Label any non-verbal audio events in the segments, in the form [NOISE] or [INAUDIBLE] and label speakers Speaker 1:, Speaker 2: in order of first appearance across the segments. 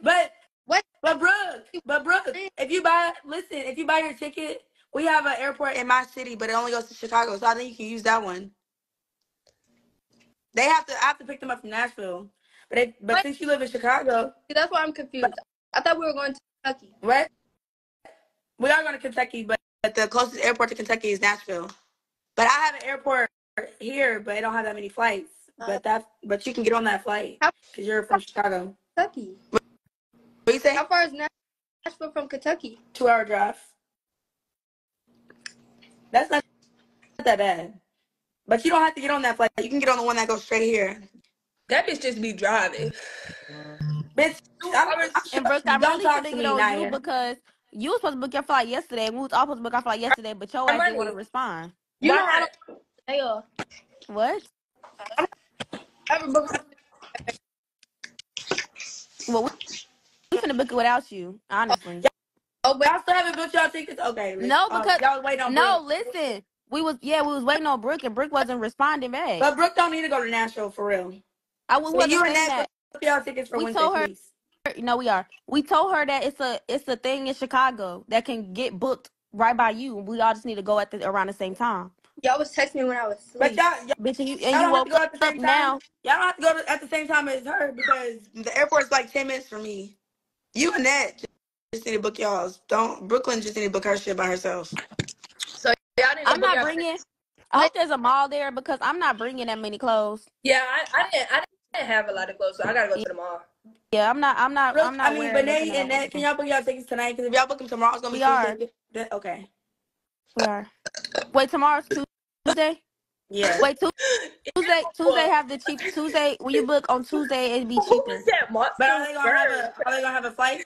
Speaker 1: But
Speaker 2: What?
Speaker 1: but Brooke, but Brooke, if you buy listen, if you buy your ticket, we have an airport in my city, but it only goes to Chicago, so I think you can use that one. They have to I have to pick them up from Nashville. But if, but
Speaker 2: What?
Speaker 1: since you live in Chicago,
Speaker 2: See, that's why I'm confused. I thought we were going to Kentucky.
Speaker 1: right? We are going to Kentucky, but, but the closest airport to Kentucky is Nashville. But I have an airport here, but it don't have that many flights. Uh, but that but you can get on that flight
Speaker 2: How-
Speaker 1: because you're from Chicago.
Speaker 2: Kentucky.
Speaker 1: What you say?
Speaker 2: How far is Nashville from Kentucky?
Speaker 1: Two hour drive. That's not that bad. But you don't have to get on that flight. You can get on the one that goes straight here.
Speaker 3: That bitch just be driving.
Speaker 1: Bitch, I'm, I'm,
Speaker 4: And Brooke, I
Speaker 1: don't
Speaker 4: really
Speaker 1: talk
Speaker 4: should
Speaker 1: to me,
Speaker 4: get on you because you was supposed to book your flight yesterday. and We was all supposed to book our flight yesterday, but your ass didn't want to respond.
Speaker 2: You know
Speaker 3: Why?
Speaker 2: I don't hey, uh,
Speaker 4: What?
Speaker 2: ever book
Speaker 4: Well, we, we finna book it without you, honestly.
Speaker 2: Oh, oh but
Speaker 1: Y'all still haven't booked y'all tickets? Okay.
Speaker 4: No,
Speaker 1: Oh,
Speaker 4: because-
Speaker 1: y'all was waiting on
Speaker 4: No,
Speaker 1: Brooke.
Speaker 4: listen. We was yeah, we was waiting on Brooke, and Brooke wasn't responding back.
Speaker 1: But Brooke don't need to go to Nashville for real.
Speaker 4: I was
Speaker 1: So you and
Speaker 4: saying
Speaker 1: Nash book y'all tickets for
Speaker 4: We
Speaker 1: Wednesday,
Speaker 4: told her-
Speaker 1: please.
Speaker 4: No, we are. We told her that it's a it's a thing in Chicago that can get booked right by you. We all just need to go at the around the same time.
Speaker 2: Y'all was texting me when I was
Speaker 1: But y'all, y'all,
Speaker 4: Bitch, and you
Speaker 1: y'all
Speaker 4: and you
Speaker 1: don't have
Speaker 4: woke
Speaker 1: to go at the
Speaker 4: up
Speaker 1: same time.
Speaker 4: now.
Speaker 1: Y'all don't have to go to, at the same time as her because the airport's like ten minutes from me. You and that just need to book y'all's. Don't Brooklyn just need to book her shit by herself.
Speaker 3: So y'all didn't.
Speaker 4: I'm
Speaker 3: book
Speaker 4: not
Speaker 3: y'all-
Speaker 4: bringing. I hope there's a mall there because I'm not bringing that many clothes.
Speaker 3: Yeah, I, I didn't. I didn't have a lot of clothes, so I gotta go to the mall.
Speaker 4: Yeah, I'm not. I'm not.
Speaker 1: Brooke,
Speaker 4: I'm not.
Speaker 1: I mean,
Speaker 4: wearing
Speaker 1: Benet
Speaker 4: nothing
Speaker 1: and that, can y'all book y'all tickets tonight? Because if y'all book them tomorrow, it's gonna be
Speaker 4: We are.
Speaker 1: Tuesday. That- Okay.
Speaker 4: We are. Wait, tomorrow's Tuesday.
Speaker 1: Yeah.
Speaker 4: Wait, Tu- [LAUGHS] Tuesday. Tuesday have the cheap. Tuesday when you book on Tuesday, it'd be
Speaker 3: Who
Speaker 4: cheaper
Speaker 3: was that monster?
Speaker 1: But are they gonna have
Speaker 3: bird?
Speaker 1: a Are they gonna have a flight?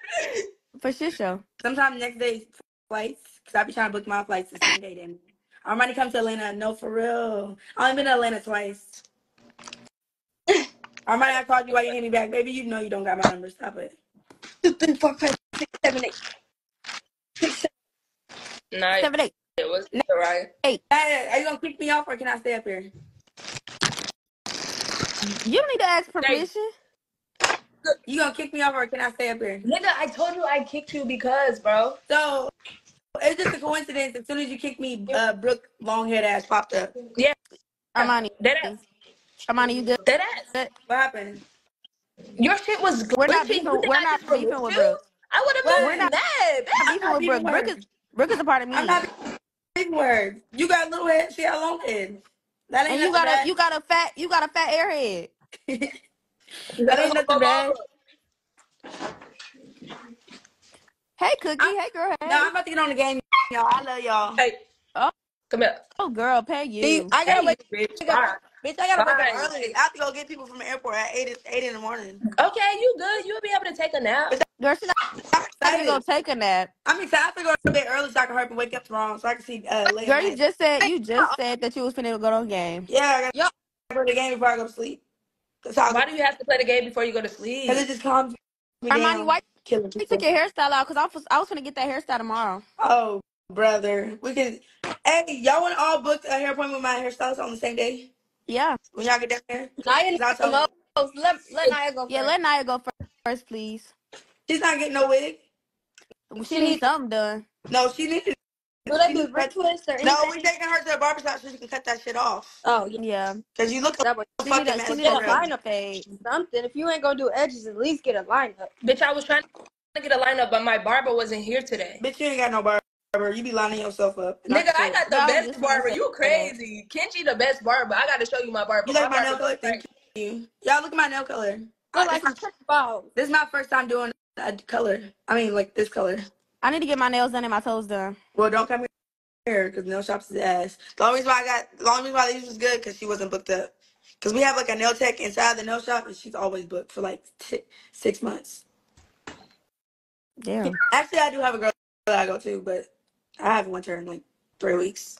Speaker 1: [LAUGHS]
Speaker 4: for sure show.
Speaker 1: Sometime next day flights. Cause I be trying to book my flights the same day. Then Armani come to Atlanta. No, for real. I only been to Atlanta twice. [LAUGHS] I might I called you while you hit me back, baby. You know you don't got my number. Stop it.
Speaker 2: Two, three, four, five, six, seven, eight. Six, seven.
Speaker 3: Nice.
Speaker 4: Seven eight.
Speaker 3: It was alright.
Speaker 1: Hey, are you gonna kick me off or can I stay up here?
Speaker 4: You don't need to ask permission.
Speaker 1: You gonna kick me off or can I stay up here?
Speaker 3: Nigga, I told you I kicked you because, bro.
Speaker 1: So it's just a coincidence. As soon as you kicked me, uh, Brooke long haired ass popped up. Yeah.
Speaker 4: Armani.
Speaker 3: That ass.
Speaker 4: Armani, you good?
Speaker 3: That ass.
Speaker 1: What happened?
Speaker 3: Your shit was glitching.
Speaker 4: We're not
Speaker 3: You
Speaker 4: beefing. We're not
Speaker 3: just
Speaker 4: beefing
Speaker 3: removed
Speaker 4: with? Brooke.
Speaker 3: I would have
Speaker 1: What?
Speaker 3: been
Speaker 1: We're
Speaker 3: mad.
Speaker 4: Not
Speaker 1: I'm
Speaker 4: beefing
Speaker 1: not
Speaker 4: with
Speaker 1: beefing
Speaker 4: Brooke.
Speaker 1: with
Speaker 4: Brooke
Speaker 1: her.
Speaker 4: is Brooke is a part of me.
Speaker 1: I'm not big word. You got a little head. She got long head. That ain't
Speaker 4: and you
Speaker 1: nothing
Speaker 4: got a you got a fat you got a fat airhead. [LAUGHS]
Speaker 1: bad. that ain't nothing bad.
Speaker 4: Hey Cookie.
Speaker 1: I'm-
Speaker 4: hey girl. Hey.
Speaker 1: No, I'm about to get on the game, y'all. I love y'all.
Speaker 3: Hey.
Speaker 4: Oh.
Speaker 3: Come here.
Speaker 4: oh girl, pay you.
Speaker 1: See, I gotta
Speaker 3: Hey,
Speaker 1: wake
Speaker 3: bitch.
Speaker 1: up.
Speaker 3: Bye.
Speaker 1: Bitch, I gotta wake
Speaker 3: Bye.
Speaker 1: up early. I have to go get people from the airport at eight eight in the morning.
Speaker 3: Okay, you good. You'll be able to take a nap.
Speaker 4: girl, she's not
Speaker 1: I'm
Speaker 4: gonna go take a nap.
Speaker 1: I'm excited. I have to go to bed early so I can hurry up and wake up tomorrow so I can see uh late
Speaker 4: Girl, you
Speaker 1: night.
Speaker 4: just said you just said that you was finna go to a game.
Speaker 1: Yeah, I gotta
Speaker 2: Yo.
Speaker 1: go to the game before I go to sleep. That's how.
Speaker 3: Why do you have to play the game before you go to sleep?
Speaker 1: Because it just calms me
Speaker 4: Armani,
Speaker 1: down.
Speaker 4: why
Speaker 1: Killing
Speaker 4: you took your hairstyle out? Cause I was I was gonna get that hairstyle tomorrow.
Speaker 1: Oh, brother, we can. Hey, y'all want to all book a hair appointment with my hairstylist on the same day
Speaker 4: Yeah,
Speaker 1: when y'all get down there?
Speaker 2: Nyah
Speaker 1: Cause I
Speaker 2: needs
Speaker 1: told
Speaker 2: the
Speaker 1: her
Speaker 2: most. Let, let Nyah go first. yeah.
Speaker 4: Let Nyah go fir- first, please.
Speaker 1: she's not getting no wig.
Speaker 4: She,
Speaker 2: She
Speaker 4: needs
Speaker 2: needs-
Speaker 4: something done.
Speaker 1: No, she needs.
Speaker 2: Do they
Speaker 1: she
Speaker 2: do
Speaker 1: needs
Speaker 2: brick
Speaker 1: cut-
Speaker 2: twist or anything?
Speaker 1: No, we taking her to the barber shop so she can cut that shit off.
Speaker 2: Oh, yeah.
Speaker 4: Yeah,
Speaker 1: Cause you look a
Speaker 2: That way.
Speaker 4: she need
Speaker 1: fucking
Speaker 4: a
Speaker 1: mess.
Speaker 4: she need a
Speaker 2: a
Speaker 1: for real.
Speaker 2: lineup.
Speaker 4: fade.
Speaker 2: Something. If you ain't gonna do edges, at least get a lineup.
Speaker 3: Bitch, I was trying to get a lineup, but my barber wasn't here today.
Speaker 1: Bitch, you ain't got no barber. You be lining yourself up. And
Speaker 3: Nigga, I
Speaker 1: shit.
Speaker 3: got the
Speaker 4: Y'all
Speaker 3: best
Speaker 4: just
Speaker 3: barber.
Speaker 4: wanna
Speaker 3: You
Speaker 4: say
Speaker 3: crazy. Kenji the best barber. I gotta show you my barber.
Speaker 1: You like my nail
Speaker 3: barber
Speaker 1: color?
Speaker 3: goes
Speaker 1: Thank you. Y'all look at my nail color.
Speaker 2: Look
Speaker 1: Uh,
Speaker 2: like
Speaker 1: this,
Speaker 2: a
Speaker 1: is,
Speaker 2: ball.
Speaker 1: this is my first time doing a color. I mean, like this color.
Speaker 4: I need to get my nails done and my toes done.
Speaker 1: Well, don't come here because nail shops is ass. The only reason why I got, the only reason why this was good because she wasn't booked up. Because we have like a nail tech inside the nail shop and she's always booked for like t- six months.
Speaker 4: Damn.
Speaker 1: Actually, I do have a girl that I go to, but I haven't went to her in like three weeks.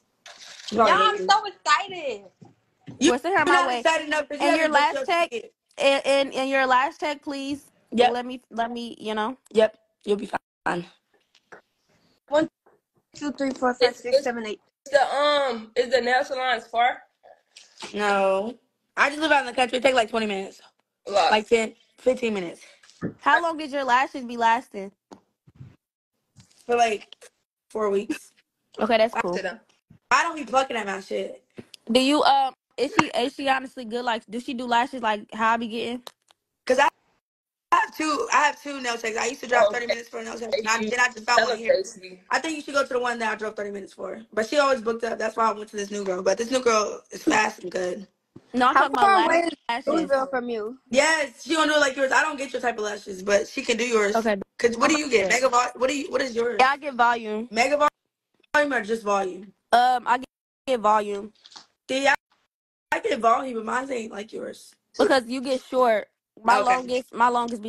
Speaker 1: She
Speaker 2: Y'all, I'm
Speaker 1: hates
Speaker 2: so excited.
Speaker 1: You-
Speaker 4: Well, send her
Speaker 1: You're
Speaker 4: my
Speaker 1: not
Speaker 4: way.
Speaker 1: excited enough because
Speaker 4: And
Speaker 1: you
Speaker 4: your last
Speaker 1: tech,
Speaker 4: check? And, and and your last check, please.
Speaker 1: Yep.
Speaker 4: Let me let me you know.
Speaker 1: Yep. You'll be fine.
Speaker 2: Two, three, four, five, six, seven, eight.
Speaker 3: Is the um is the nail salon far?
Speaker 1: No. I just live out in the country. It takes like 20 minutes.
Speaker 3: Look,
Speaker 1: Like 10, 15 minutes.
Speaker 4: How long did your lashes be lasting?
Speaker 1: for like four weeks.
Speaker 4: Okay, that's
Speaker 3: After
Speaker 4: cool.
Speaker 3: them.
Speaker 1: I don't be plucking at my shit.
Speaker 4: Do you um is she is she honestly good? Like, does she do lashes like how I be getting?
Speaker 1: Cause I I have two. I have two nail techs. I used to drive
Speaker 3: Oh,
Speaker 1: thirty minutes for a nail tech, and I, then I just found one here.
Speaker 3: Stacy.
Speaker 1: I think you should go to the one that I drove thirty minutes for. But she always booked up. That's why I went to this new girl. But this new girl is fast and good.
Speaker 4: No, I'm
Speaker 2: How
Speaker 4: talking
Speaker 2: far
Speaker 4: about
Speaker 2: away is
Speaker 4: lashes.
Speaker 2: Louisville from you?
Speaker 1: Yes, she gonna do it like yours. I don't get your type of lashes, but she can do yours.
Speaker 4: Okay.
Speaker 1: Cause what do you get? Mega volume. What do you? What is yours?
Speaker 4: Yeah, I get volume.
Speaker 1: Mega volume or just volume?
Speaker 4: Um, I get, get volume
Speaker 1: See, I, I get volume, but mine ain't like yours.
Speaker 4: because you get short. My
Speaker 1: Okay.
Speaker 4: longest, my longest be